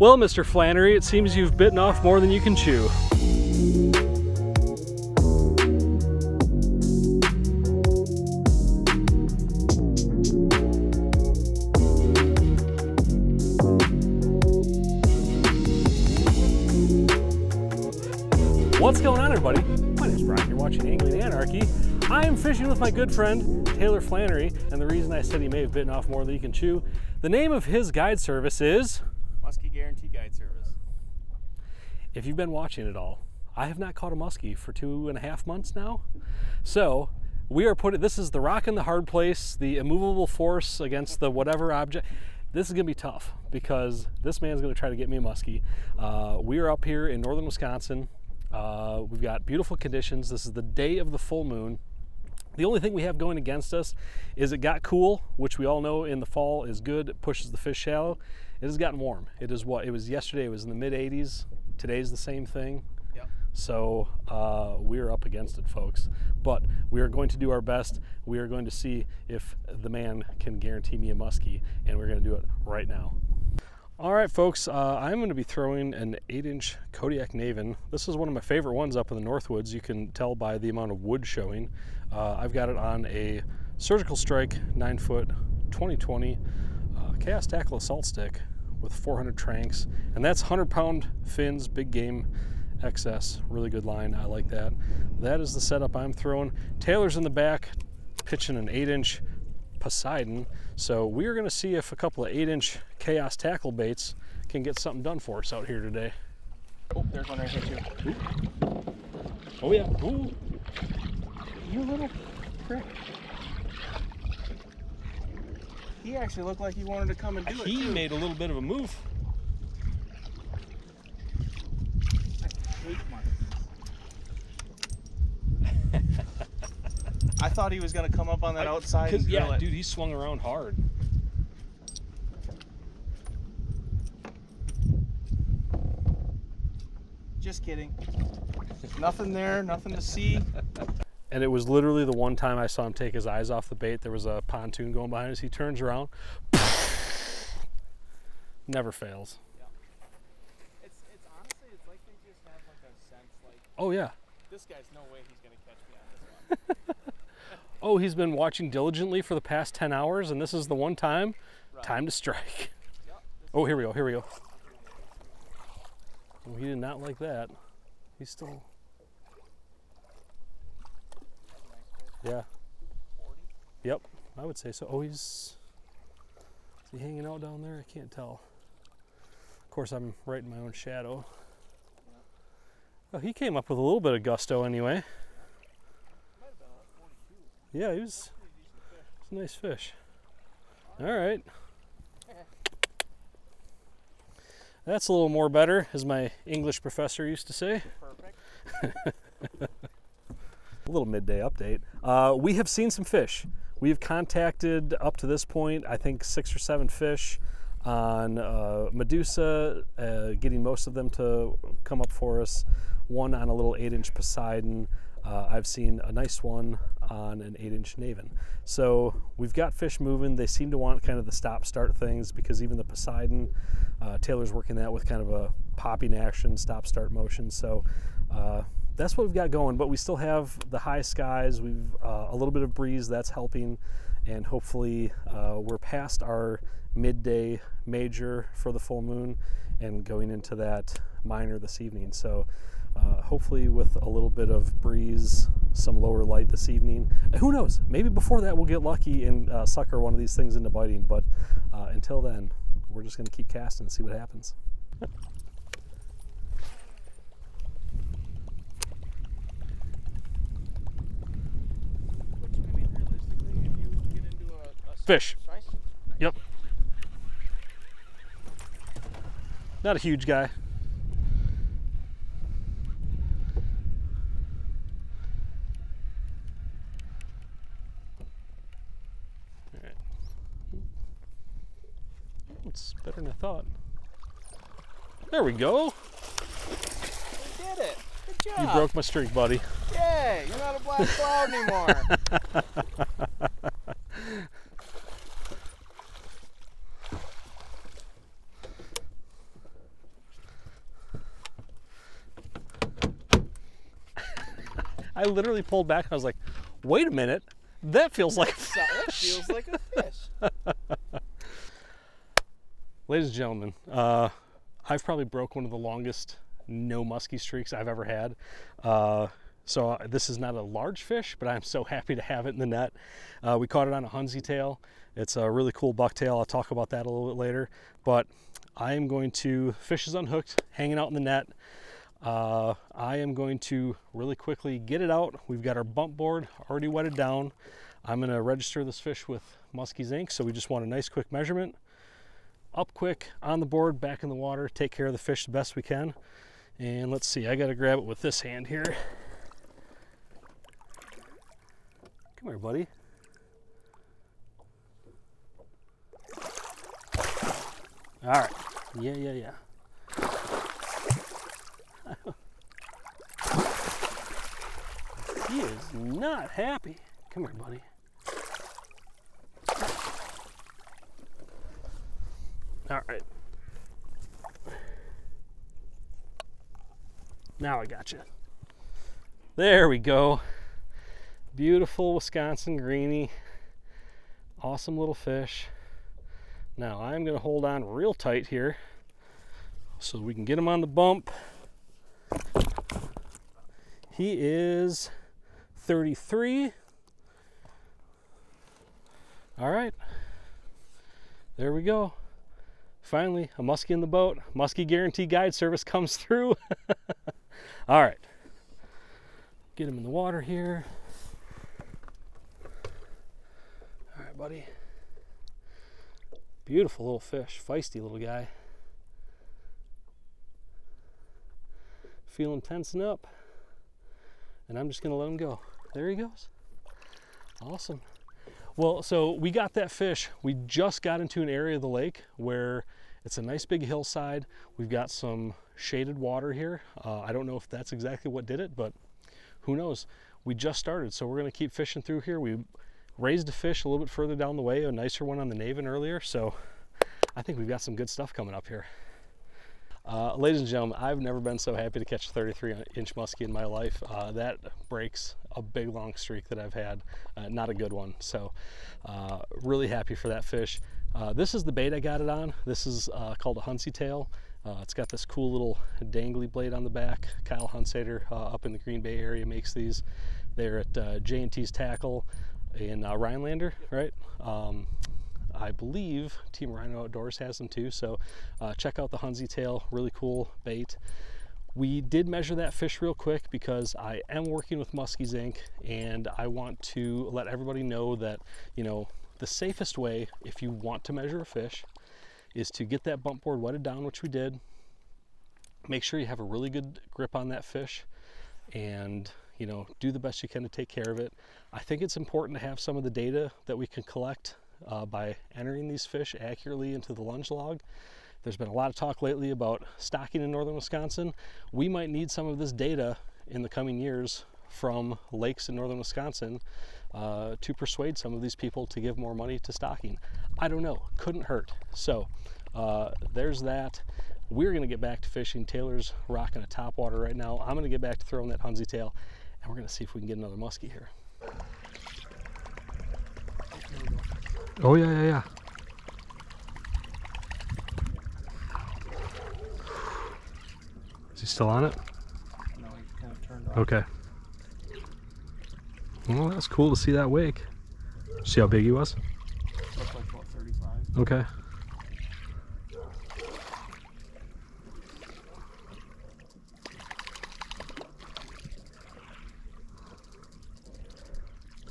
Well, Mr. Flannery, it seems you've bitten off more than you can chew. What's going on, everybody? My name's Brian. You're watching Angling Anarchy. I am fishing with my good friend Taylor Flannery, and the reason I said he may have bitten off more than he can chew, the name of his guide service is Musky Guarantee Guide Service. if you've been watching it all, I have not caught a muskie for two and a half months now. So we are putting this is the rock in the hard place, the immovable force against the whatever object. This is gonna be tough because this man's gonna try to get me a muskie. Uh, we are up here in northern Wisconsin. Uh, we've got beautiful conditions. This is the day of the full moon. The only thing we have going against us is it got cool, which we all know in the fall is good. It pushes the fish shallow. It has gotten warm. It is what it was yesterday. It was in the mid 80s. Today's the same thing. Yep. So uh, we're up against it, folks. But we are going to do our best. We are going to see if the man can guarantee me a muskie, and we're going to do it right now. All right, folks, uh, I'm going to be throwing an 8 inch Kodiak Naven. This is one of my favorite ones up in the Northwoods. You can tell by the amount of wood showing. Uh, I've got it on a surgical strike 9 foot 2020 uh, chaos tackle assault stick with 400 Tranx, and that's 100 pound fins, big game XS. Really good line. I like that. That is the setup I'm throwing. Taylor's in the back pitching an 8 inch Poseidon. So we're going to see if a couple of 8 inch chaos tackle baits can get something done for us out here today. Oh, there's one right here too. Oh, yeah. Ooh. You little prick. He actually looked like he wanted to come and do it. He made a little bit of a move. I. I thought he was gonna come up on that outside and yeah, dude, he swung around hard. Just kidding. Nothing there, nothing to see. And it was literally the one time I saw him take his eyes off the bait. There was a pontoon going behind us. He turns around. Never fails. It's it's honestly it's like have like sense like Oh, yeah. this guy's no way he's gonna catch me on this one. Oh, he's been watching diligently for the past 10 hours, and this is the one time. Right. Time to strike. Oh, here we go. Here we go. Oh, he did not like that. He's still. is a nice fish. Yeah. 40. Yep. I would say so. Oh, he's. Is he hanging out down there? I can't tell. Of course, I'm right in my own shadow. Oh, he came up with a little bit of gusto anyway. Might have been 42. Yeah, he was. It's a nice fish. All right. That's a little more better, as my English professor used to say. Perfect. A little midday update. Uh, we have seen some fish. We have contacted up to this point, I think six or seven fish on uh, Medusa, uh, getting most of them to come up for us. One on a little eight inch Poseidon. Uh, I've seen a nice one on an eight inch Naven. So we've got fish moving. They seem to want kind of the stop start things because even the Poseidon, uh, Taylor's working that with kind of a popping action, stop start motion. So uh, that's what we've got going, but we still have the high skies. We've uh, a little bit of breeze that's helping, and hopefully uh, we're past our midday major for the full moon and going into that minor this evening. So uh, hopefully with a little bit of breeze, some lower light this evening. Who knows? Maybe before that we'll get lucky and uh, sucker one of these things into biting. But uh, until then, we're just going to keep casting and see what happens. Which I mean, realistically, if you get into a, a Fish. size, Yep. Not a huge guy. Alright. It's better than I thought. There we go. we did it. Good job. You broke my streak, buddy. Yay! You're not a black cloud anymore. I literally pulled back and I was like, wait a minute, that feels like a fish. That feels like a fish. Ladies and gentlemen, uh, I've probably broke one of the longest no muskie streaks I've ever had. Uh, so uh, this is not a large fish, but I'm so happy to have it in the net. Uh, we caught it on a Hunsytail. It's a really cool bucktail. I'll talk about that a little bit later. But I am going to, fish is unhooked, hanging out in the net. Uh, I am going to really quickly get it out. We've got our bump board already wetted down. I'm going to register this fish with Muskies Inc. So we just want a nice quick measurement. Up quick, on the board, back in the water, take care of the fish the best we can. And let's see, I got to grab it with this hand here. Come here, buddy. All right. Yeah, yeah, yeah. He is not happy. Come here, buddy. All right. Now I got you. There we go. Beautiful Wisconsin greenie. Awesome little fish. Now I'm going to hold on real tight here so we can get him on the bump. He is 33. All right. There we go. Finally, a muskie in the boat. Musky Guarantee Guide Service comes through. All right. Get him in the water here. All right, buddy. Beautiful little fish, feisty little guy. Feeling tensing up. And I'm just gonna let him go. There he goes. Awesome. Well, so we got that fish. We just got into an area of the lake where it's a nice big hillside. We've got some shaded water here. Uh, I don't know if that's exactly what did it, but who knows? We just started, so we're gonna keep fishing through here. We raised a fish a little bit further down the way, a nicer one on the Naven earlier, so I think we've got some good stuff coming up here. Uh, ladies and gentlemen, I've never been so happy to catch a 33 inch muskie in my life. Uh, that breaks a big long streak that I've had, uh, not a good one. So uh, really happy for that fish. Uh, this is the bait I got it on. This is uh, called a Hunsytail. it's got this cool little dangly blade on the back. Kyle Hunsader up in the Green Bay area makes these. They're at J&T's Tackle in Rhinelander, right? Um, I believe Team Rhino Outdoors has them too. So uh, check out the Hunsytail, really cool bait. We did measure that fish real quick because I am working with Muskies Inc. and I want to let everybody know that, you know, the safest way if you want to measure a fish is to get that bump board wetted down, which we did. Make sure you have a really good grip on that fish and you know, do the best you can to take care of it. I think it's important to have some of the data that we can collect uh, by entering these fish accurately into the lunge log. There's been a lot of talk lately about stocking in northern Wisconsin. We might need some of this data in the coming years from lakes in northern Wisconsin uh, to persuade some of these people to give more money to stocking. I don't know, couldn't hurt. So uh, there's that. We're gonna get back to fishing. Taylor's rocking a top water right now. I'm gonna get back to throwing that Hunsytail and we're gonna see if we can get another muskie here. Oh yeah, yeah, yeah. Is he still on it? No, he kind of turned off. Okay. Well, that's cool to see that wake. See how big he was? Looked like about 35. Okay.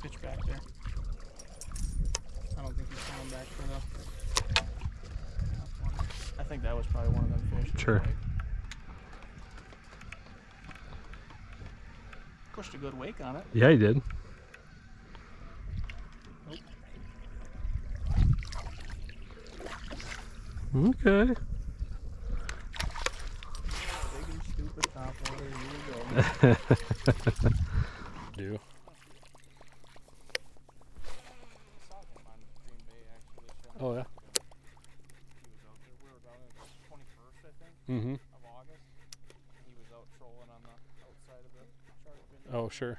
Pitch back there. I don't think he's coming back for the. I think that was probably one of them fish. Sure. Pushed a good wake on it. Yeah, he did. Okay. Big and stupid top water. Here we go. Do. sure.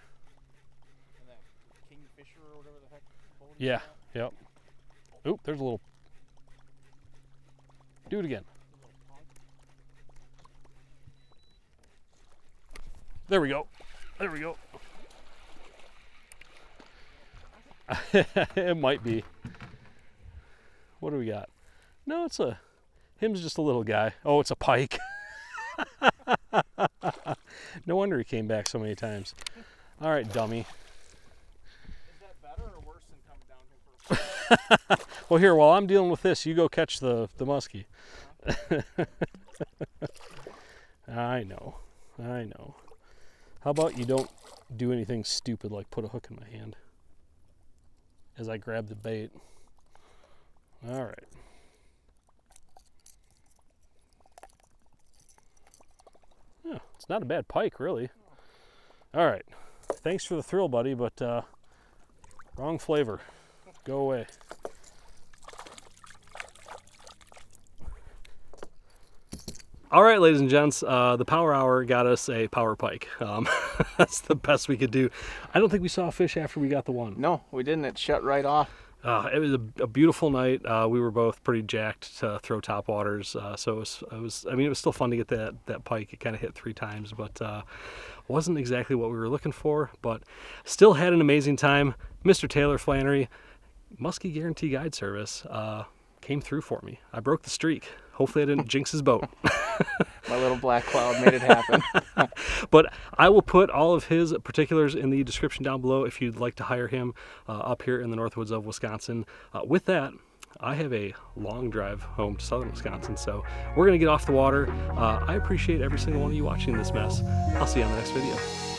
The yeah. Yep. Oop, there's a little. Do it again. There we go. There we go. it might be. What do we got? No, it's a. Him's just a little guy. Oh, it's a pike. no wonder he came back so many times. All right, dummy. Is that better or worse than coming down here for Well, here, while I'm dealing with this, you go catch the, the muskie. I know. I know. How about you don't do anything stupid like put a hook in my hand as I grab the bait? All right. Yeah, it's not a bad pike, really. All right. Thanks for the thrill, buddy, but uh, wrong flavor. Go away. All right, ladies and gents, uh, the power hour got us a power pike. Um, that's the best we could do. I don't think we saw a fish after we got the one. No, we didn't. It shut right off. Uh, it was a, a beautiful night. Uh, we were both pretty jacked to throw top waters, uh, so it was, it was. I mean, it was still fun to get that that pike. It kind of hit three times, but uh, wasn't exactly what we were looking for. But still had an amazing time. Mr. Taylor Flannery, Musky Guarantee Guide Service, uh, came through for me. I broke the streak. Hopefully, I didn't jinx his boat. My little black cloud made it happen. But I will put all of his particulars in the description down below if you'd like to hire him uh, up here in the Northwoods of Wisconsin. Uh, with that, I have a long drive home to southern Wisconsin, so we're going to get off the water. Uh, I appreciate every single one of you watching this mess. I'll see you on the next video.